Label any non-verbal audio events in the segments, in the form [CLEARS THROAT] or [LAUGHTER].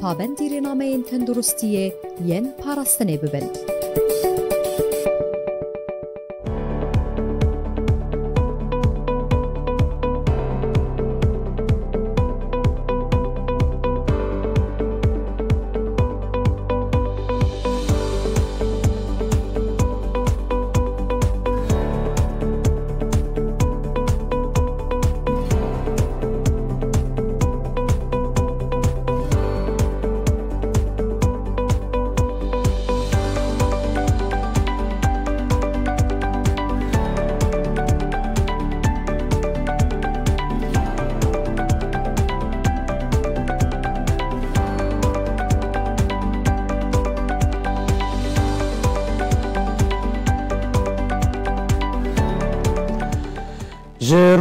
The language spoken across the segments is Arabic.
پابندی رنامه تندرستی ین پاراستنه ببن.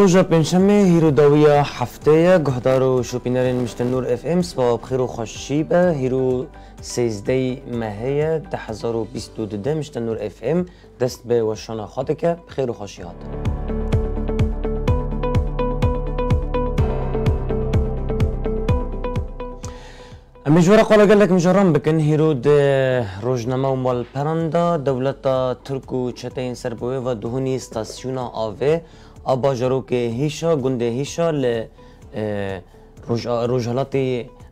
روژا پنجشنبه هیرو داویا هفته گهدار و شوپینرین مشت نور اف ام به هیرو سیزده مهه ده هزار و بیست دو ده مشت نور اف ام. دست به وشانا خاطر که بخیر و خوشی هات. مجورا قال قال لك مجرم بكن هيرو د روجنامه مال پراندا دولت ترکو چتین سربوه و دهونی ستاسیونا آوه. آبا جروک هیشا گنده هیشا ل روجالات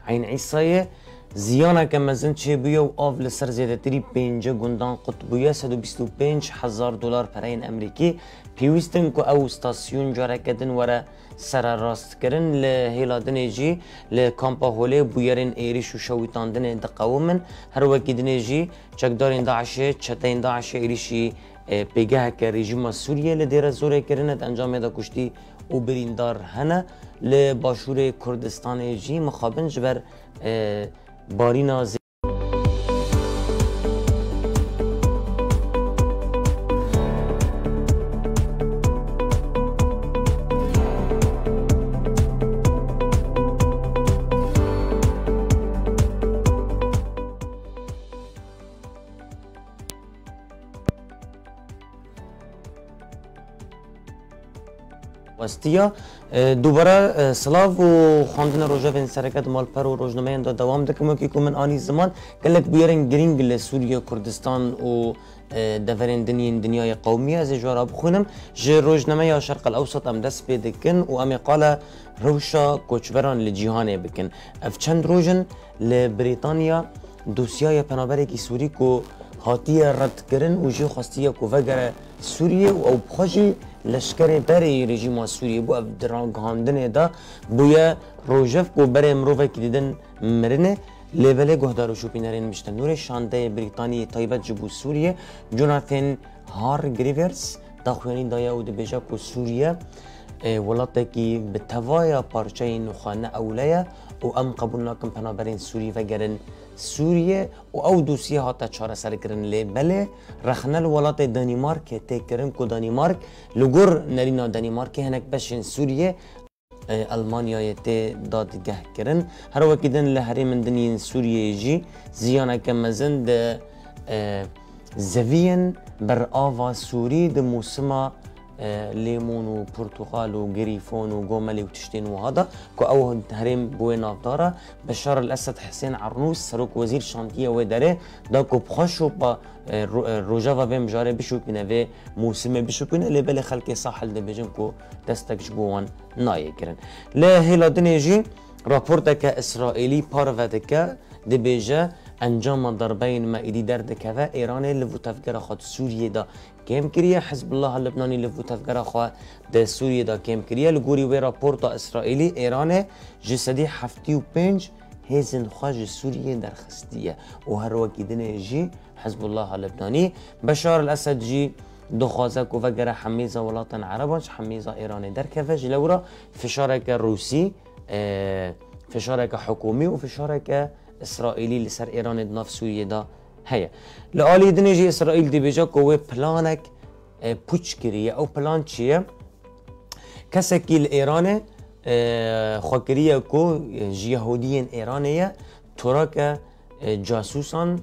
عین عیسایه زیانه که مزن چه بیا و آف لسر زیاده تری پینجا گندان قطبویا 125 هزار دلار پرین امریکی پیوستن که او ستاسیون جاره کدن وره سر راست کرن لهیلادن جی لکامپا هوله بویرین ایریش و شویتاندن دقاومن. هر وکی دن جی چکدارین داعشه چتین داعشه ایریشی پیگاه که رژیم سوریه لدیر زوره کرند انجام ئەنجامێدا کوشتی و بریندار هەنە لە کردستان جی مخابن بر باری barîna وستیا دوباره سلاو و خواندن روژه سرکت مالپر و روزنامه دا دوام دکم که من آنی زمان گلک بیارن گرینگ لسوریا کردستان و دفرین دنین دنیای قومی از جوارا بخونم. جه روزنامه یا شرق الاوسط ام دست بیدکن و امی قال روشا کوچبران لجیهانه بکن. اف چند روژن لبریتانیا دوسیای پنابره کی سوری کو هاتیه رد کرن و جه خواستیه کو وگره سوریه و أو بخوشی لشکر بری رژیم سوریه بو درانگاندن دا بویا روجف کو بری مروفه که دیدن مرنه لیول گهدار و شوپینرین مشتن نور شانده بریتانی تایبت جبو سوریه جوناتن هار گریورز داخوانی دایا و دبیجا کو سوریه ولاته کی به توایا پارچه نخانه اولیه و ام قبول ناکم پنابرین سوری و گرن سوریه و أو دوسیه هاتا چاره سر کرن لی. بله رخنل ولات دانیمارک تی کرن کو دانیمارک لگور نرینا دانیمارک هنک بشین سوریه آلمانیا تی دادگه کرن. هر وکی دن لحری من دنین سوریه جی زیانه کمزن ده زوین بر آوا سوری ده موسما ليمون وبرتقال وجريفون وجمل وتشتين وهذا كو أو هرم بوي نافدارا بشار الاسد حسين عرنوس سروك وزير شانتيه وداره دا كو بخشو با روجافا بهم جاري بشو بنوي موسم بشو بن اللي بل خلق ساحل دبجن كو دستك جبوان ناي كرن لا هلا دنيجي راپورتك اسرائيلي باروتك دبيجا انجام ضربين ما ایدی درد که ایران لفو تفگر خود سوریه دا کم کریه حزب الله لبنانی لفو تفگر خود ده سوریه دا کم کریه لگوری و راپورت اسرائیلی ایران جسدی هفتی و پنج هیزن خواج سوریه درخستیه. و هر وکی دنه حزب الله لبنانی. بشار الاسد جی دخوازه کو وگره حمیزه ولات عربانش حمیزه ایران در کفه. جلورا فشارک روسی فشارک حکومی و فشارک اسرائیلی لسر ایران ناف سوریه دا هيا لآلی دنجی اسرائیل دی بجا کوه پلانک پوچ کریه. أو پلان چیه؟ کسکی ایران خواکریه کو جیهودین ایرانیه. تراک جاسوسان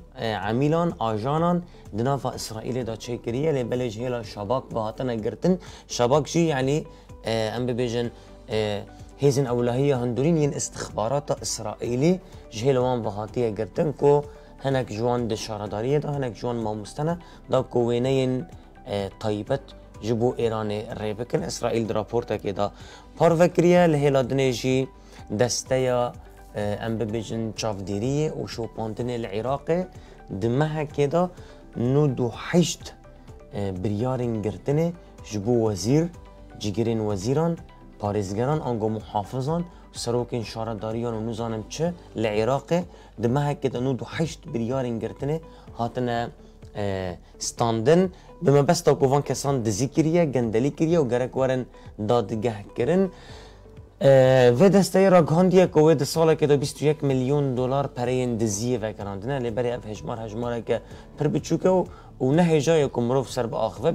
عمیلان آجانان دنافا اسرائیل دا چه کریه؟ لی بلج هیلا شباک بهاتن گرتن. شباک چی یعنی ام ببیجن هیزن اولهیه هندورین ین استخبارات اسرائیلی جهل وان بهاتیه گرتن کو هنک جوان د شارداریه دا هنک جوان ماموستنه دا کوینه ین طیبت جبو ایران ریبکن اسرائیل راپورتا که دا پاروکریه لهلا دنیجی دسته یا ام ببیجن چافدیریه و شوپاندن العراق. دمه که دا نو دو حشت بریارین گرتنه جبو وزیر جگرین وزیران پارێزگەران ئەنگۆ محافظان سەرۆکین شارەداریان و نوزانم چه؟ لە عێراقێ دمەهکێت ئەنو دو حیشت بریارین گرتنێ هاتنە ستاندن. بمە بەستا گۆڤان کەسان دزی کریە گەندەلی کریە و گەرەک وەرن دادگەهکردن. Vê desteyê ra gihandiye ku wê di salekê de 21 milyon dolar pereyên diziyê vegerandine lê berê ev hejmar hejmareke pir biçûke û û nehêjaye ku mirov ser bi axive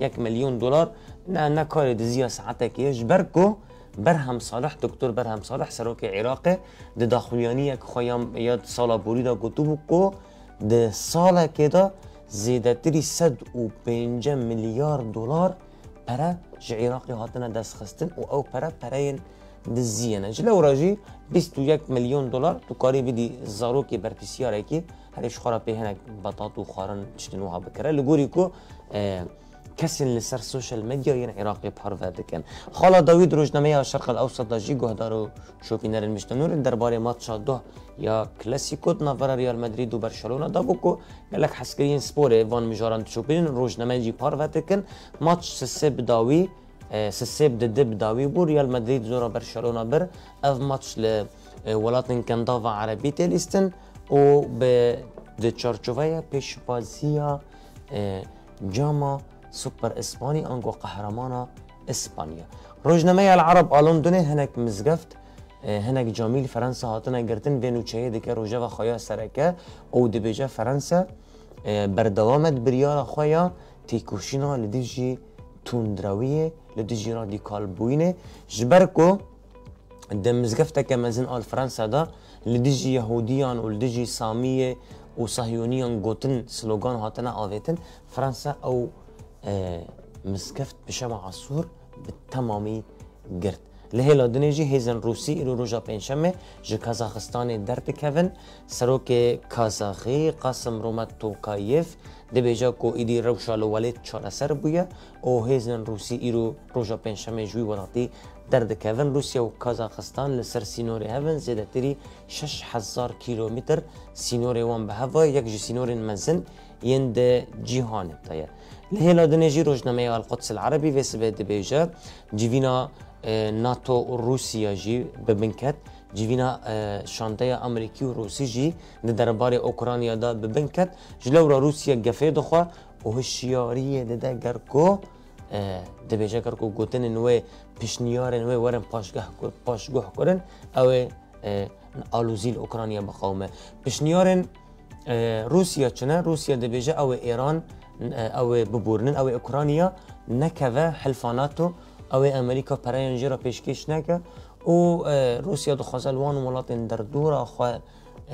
21 milyon dolar نه کار دزیا ساعتك. يش بركو برهم صالح دكتور برهم صالح سروك عراقي. د داخلياني یک خيام ياد سالا بوريدا كتبو كو. د سالا كده زيادتري سد و بينجا مليار دولار برا ج عراقي هاتنا دست خستن و أو برا براين دزيانا جلو راجي 21 مليون دولار تو كاري بدي زاروكي برپسياري كي هريش خورا بيهنك بطاطو خارن تشتنوها بكرا لغوري كو آه کسی لسر سوشل عراقی پرور دکن خالا داوید روزنامه شرق الأوسط داجی گهدار و شوپینر المشتنور درباره ماتش دو یا کلاسیکو نافر ریال مدرید و برشلونه دا بکو. گلک حسکرین سپور وان مجاران شوپین روزنامه جی پرور دکن ماتش سه بداوی سسيب ضد بداوي بو. ريال مدريد زورا برشلونه بر. اف ماتش ل ولاتن كندافا عربي تيليستن و ب د چارچوبه پیشبازی جاما سوبر إسباني انجو قهرمانا إسبانيا. روزنامه العرب آلون دونه هنك مزگفت هنك جامیل فرانسا هاتنا گرتن بینو چه دکه روژه و خوایا سرکه أو دبیجه فرانسا بردوامت بریار خوایا تیکوشینا لدیجی توندرویه لدیجی رادیکال بوینه جبرکو دم مزگفته که مزن آل فرانسا دا لدیجی یهودیان و لدیجی سامیه و صهیونیان هاتنا آویتن فرانسا أو مسكفت بشمع عصور بالتمامي قرت لهلا دنيجي هيزن روسي إلو روجا بينشمه جي كازاخستان در بكفن سروك كازاخي قاسم رومت توكايف دي بيجا كو إيدي روشا لوليت چارا سر بويا أو روسي إلو روجا بينشمه جوي ولاطي در دكفن روسيا و كازاخستان لسر سينوري هفن. زيادة تري شش حزار كيلومتر سينوري وان بهوا يك جي سينوري مزن يند جيهان بتايا لهلا دنيجي روجنامه القدس العربي في سبت بيجا جيفينا ناتو روسيا جي ببنكت. جيفينا شانتيا أمريكي وروسي جي درباري أوكرانيا دا ببنكت. جلورا روسيا جفي دخوا وهشيارية دا جركو دبيجا جركو گوتن نوي پیشنیار نوي ورن پاشگاه پاشگاه کرن أو آلوزیل اوکرانیا بقومه. پیشنیارن أو ايران أو ببورنن أو اوکرانیا نکوه حلفاناتو أو امریکا برای انجرا پیشکش نکه و روسیا دخواست الوان ولات در دور خو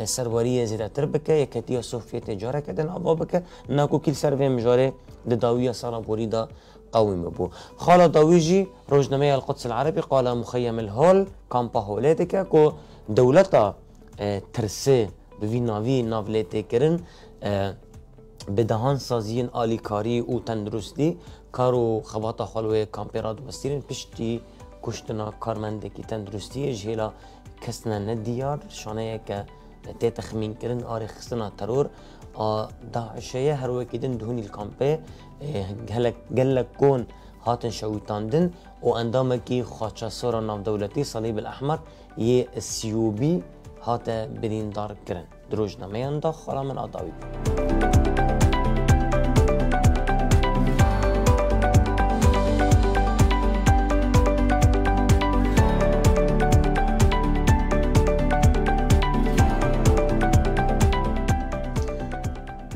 سروری زیده تر بکه یکتیا سوفیت جاره کدن آبا بکه ناکو کل سر ویم جاره داویه سالا بوری دا قوي بو خالا داويجي روزنامه القدس العربي قال مخيم الهول كامبا هوليتك كو دولتا ترسي بوی ناوی ناولێتێ کرن به دهان سازین آلیکاری و تندرستی کار و خواتا خلوة کامپیرا دوستیرین پشتی کشتنا کارمندکی تندرستی جهلا کسنا ندیار شانه که تی تخمین کرن آری خستنا ترور داعشه هر وکیدن دهونی الکامپه گلک کون هاتن شویتاندن و اندامکی خاچا سورا ناف دولتی صلیب الاحمر یه سیوبی هات بریندار کرن دروجنامه اندا خالا من آداوی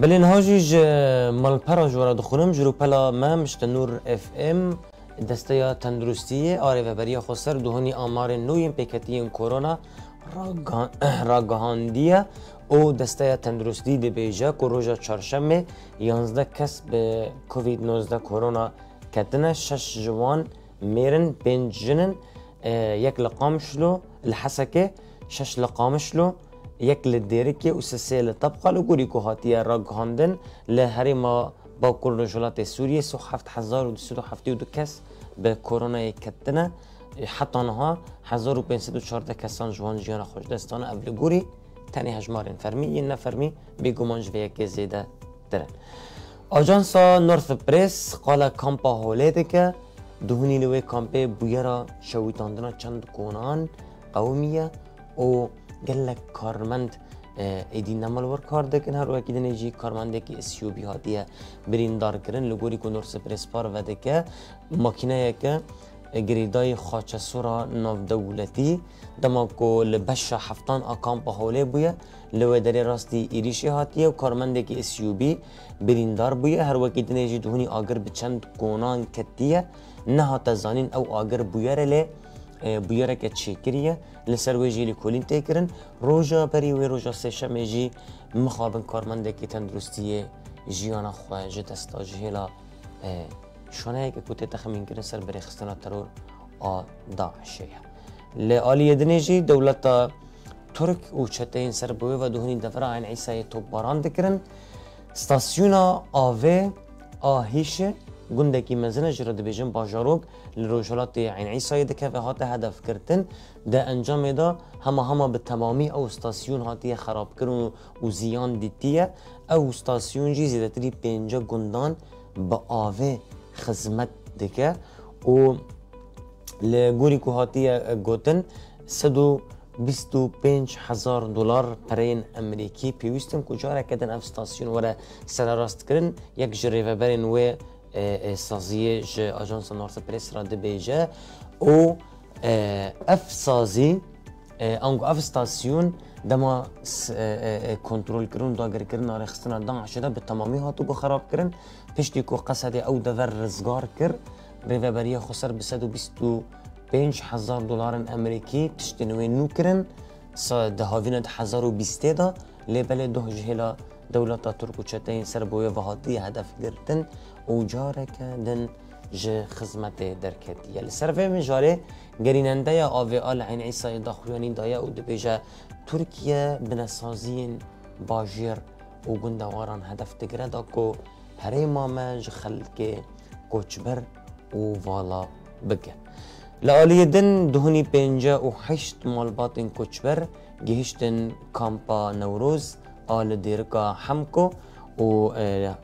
بلين هاجيج مال برا جورا دخونم جرو پلا ما مشت نور اف ام دستيا تندرستية آره و بریا خسر دهونی آمار نویم پیکتین کرونا. راگهاندیه [CLEARS THROAT] أو دسته تندرستی دی بیجا که روژا چارشمه یانزده کس به کووید 19 کرونا کتنه شش جوان میرن پنج جنن یک لقامشلو الحسكه شش لقامشلو یک لدیرکی و سه لطبقه لگوری که هاتیه را گهاندن لهری ما با رجولات سوریه سو هفت هزار و دوست و هفتی و دو حتی آنها هزار و پینسد و چارده کسان جوان جیان خوش دستان اول گوری تنی هجمارین فرمی یه نفرمی بیگمان جوه یکی زیده درن. آجانسا نورث پریس قال کامپا هولیده که دهونی لوی کامپه بویرا شویتاندنا چند کونان قومیه و گلک کارمند ایدی نمال ور کار دکن هر وکی دنیجی کارمند کی اسیو بی هاتیه برین دار کرن لگوری کو نورس پرس وده که ماکینه که گریدای خاچسورا نافدولتی دما کو لبش هفتان اکامپ حوله بویه لو در راستی ایریشی هاتیه و کارمنده که اسیوبی بریندار بویه. هر وکی دنه جی دهونی آگر به چند گونان کتیه. نه تزانین او آگر بویره لی بویره که چیکریه لسر ویجی لی کولین تکرن روژا پری و روژا سشمه جی مخابن کارمنده که تندرستی جیانا خواه جد استاجهلا که کتی تخمین کرن سر بری خستنا ترور آ داعشه لآلی دنجی دولت ترک و چته این سر بوی و دهنی دفرا عین عیسای توب باران دکرن. ستاسیونا آوه آهیشه گندکی مزنه جرا دبیجن باجاروک لروجالات عین عیسای دکه و هات هدف کردن. ده انجام دا همه همه به تمامی أو استاسیون هاتی خراب کردن و زیان دیتیه. أو استاسیون جی زیده تری پینجا گندان با آوه خدمت و لگوری که هاتی گوتن سدو بیستو پنج هزار دلار پرین امریکی پیوستن کجا کدن اف استاسیون وره سر راست کرن؟ یک جریوه برین و سازی ج آژانس نورس پرس را دبیجه. أو اف سازی انگو اف استاسیون دما کنترل کرن داگر کرن آره خستنا دان عشده به تمامی هاتو بخراب کرن. پشتی کو قصد أو دور رزگار کر. ریوبری خسر به 125 هزار دلار امریکی تشتی نوی نو سا دهاوین ده هزار و بیسته دا. لیبل دو جهلا دولت ترک و چتین سر بوی و هاتی هدف گرتن. و جاره کردن ج خدمت درکتیه لسر من جاره گریننده یا آوی آل عین عیسی داخویانی دایا و دبیجه ترکیه بنسازین باجیر و گندواران هدف دگره دا کو هره مامه ج خلق کوچبر و والا بگه. لآلی دن دهونی پنجه و حشت مالبات کوچبر گهشتن کامپا نوروز آل دیرکا حمکو و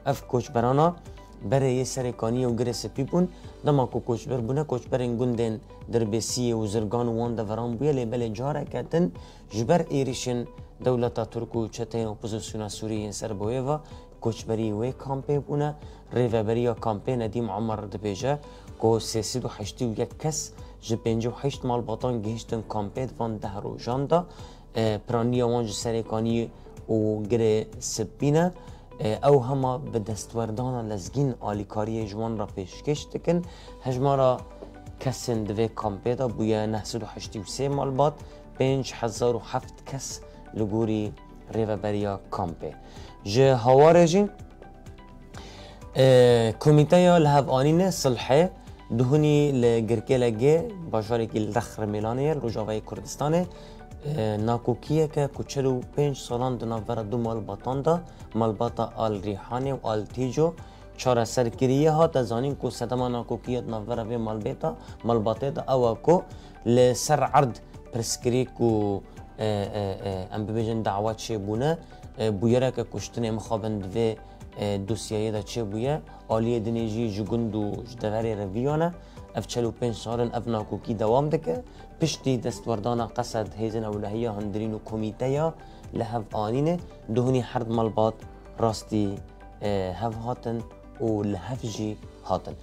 اف کوچبرانا برای سرکانی و گره سپی بون. دما کو کوچبر بونه کوچبرین گوندن در بسی و زرگان وان دوران بویه لی بله جاره کتن جبر ایریشن دولتا ترکو چتین اپوزیسیونا سوریه سر بویه و کوچبری و کامپی بونه. ریوبری کامپی ندیم عمر دبیجه. کو سیسید و حشتی و یک کس جه پنجه و حشت مال باطان گهشتن کامپی وان ده رو جاندا پرانی وان سرکانی و گره سپینه أو هما به دستوردان لزگین آلیکاری جوان را پیشکش دکن. هجمارا کسن دوی کامپیدا بویا 983 مال باد. 5007 کس لگوری ریوبریا کامپه جه هواره جین کمیته یا لحب آنین صلحه دهونی لگرکه لگه باشاری که ناکوکیه که کچل و پنج سالان دناور دو مالباتان دا مالباتا آل ریحانه و آل تیجو. چاره سرکریه ها تزانین کو صدما ناکوکیت ناور و مالباتا مالباته دا أو کو. لسر عرض پرسکری کو ام ببیجن دعوات چه بونه. بویره که کشتن مخابند و دوسیه دا چه بویه. آلیه دنیجی جگند و جدوری رویانه. اف 45 سالن اف ناکوکی دوام دکه پشتی دستوردان قصد هیزن اولهیه هندرین و کمیته لهف آنینه دهونی حرد مالبات راستی هف هاتن و لهف جی هاتن.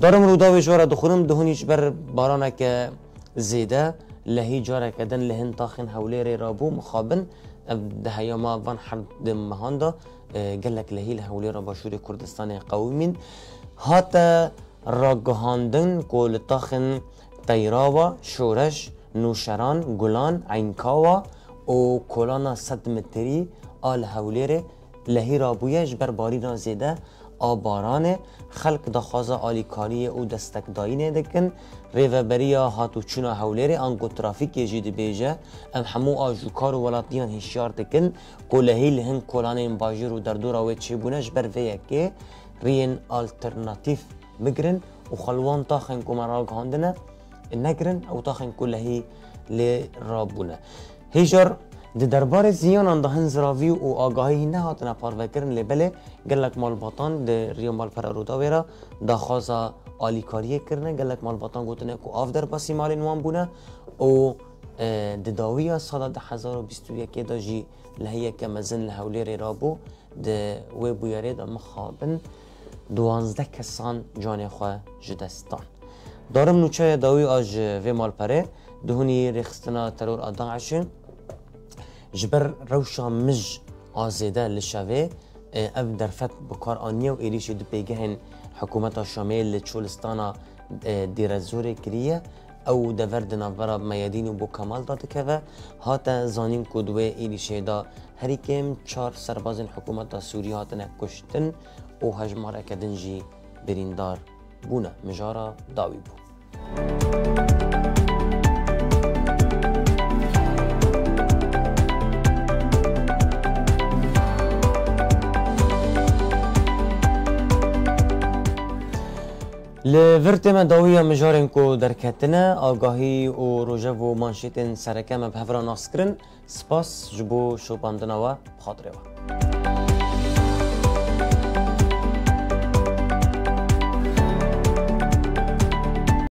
دارم رو داوی جوارا دخونم دهونیش بر بارانه که زیده. لهی جارا کدن لهن تاخن حوله ری رابو مخابن ده هیاما وان حرد مهاندا. گلک لهی لحوله را باشور کردستان قومین. راگهاندن کول تاخن تیراوا شورش نوشران گلان عینکاوا و کلانا صد متری آل هولیره لهی رابویش بر باری زیده آبارانه خلق دخوازا آلیکاری أو دستک داینه دکن ریوبریا هاتو چونا حولیر آنگو ترافیک یجی دی بیجه ام همو آجوکار و ولاتیان هشیار دکن کلهی لهن کلان باجر و در دورا و چی بونه جبر ویه که رین آلترناتیف و خلوان تاخن کمراغ هاندنه نگرن أو تاخن کلهی لی رابونه هیجار د دربار زیان اند هنزراوی أو آگاهی نه هاتنه پاروکرن لبله. گلک مالباتان د ریو مال پرارودا ویرا دا خازا آلیکاریه کرنه. گلک مالباتان گوتنه کو آف در پاسی مالین وان بونه. أو د داوی سال ده هزار و بیست و یکی دا جی لحیه که مزن لحولی رابو د وی بویاره دا مخابن. دوانزده کسان جان خواه جدستان. دارم نوچه داوی آج وی مال پره دهونی رخستنا ترور آدان عشن. جبر روشا مج آزیده لشوه اف درفت بکار آنیه و ایریش دو پیگهن حکومت شامل لچولستانا دیر زوره کریه. او دورد نافرا میادین و بو کمال داده که و هاتا زانین کدوه ایریشه دا هری کم چار سربازن حکومت سوری هاتن کشتن أو هجماره کدن جی بریندار بونه مجارا داوی بو. لورتما داویه مجارن کو درکتنه آگاهی و روژه و مانشیتن سرکه مبهورا ناسکرن سپاس جبو شوپاندنه و خاطره و